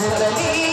What I need.